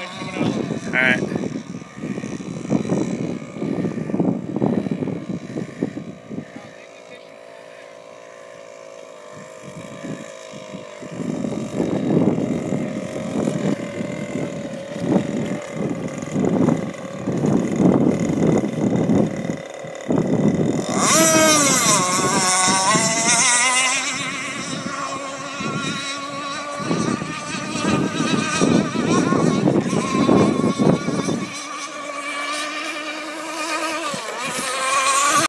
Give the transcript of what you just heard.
coming out. All right.